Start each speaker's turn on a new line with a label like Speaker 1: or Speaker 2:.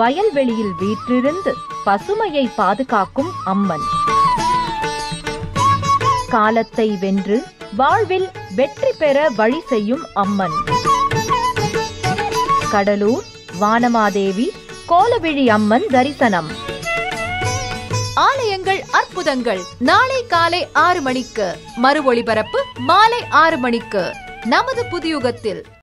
Speaker 1: வயல்வெளியில் வீற்றிருந்து பசுமையை பாதுகாக்கும் அம்மன். காலத்தை வென்று வாழ்வில் வெற்றி பெற வழி செய்யும் அம்மன். கடலூர் வானமாதேவி கோலவிழி அம்மன் தரிசனம்.
Speaker 2: ஆலயங்கள் அற்புதங்கள். நாளை காலை ஆறு மணிக்கு. மறு ஒளிபரப்பு மாலை ஆறு மணிக்கு. நமது புதியுகத்தில்.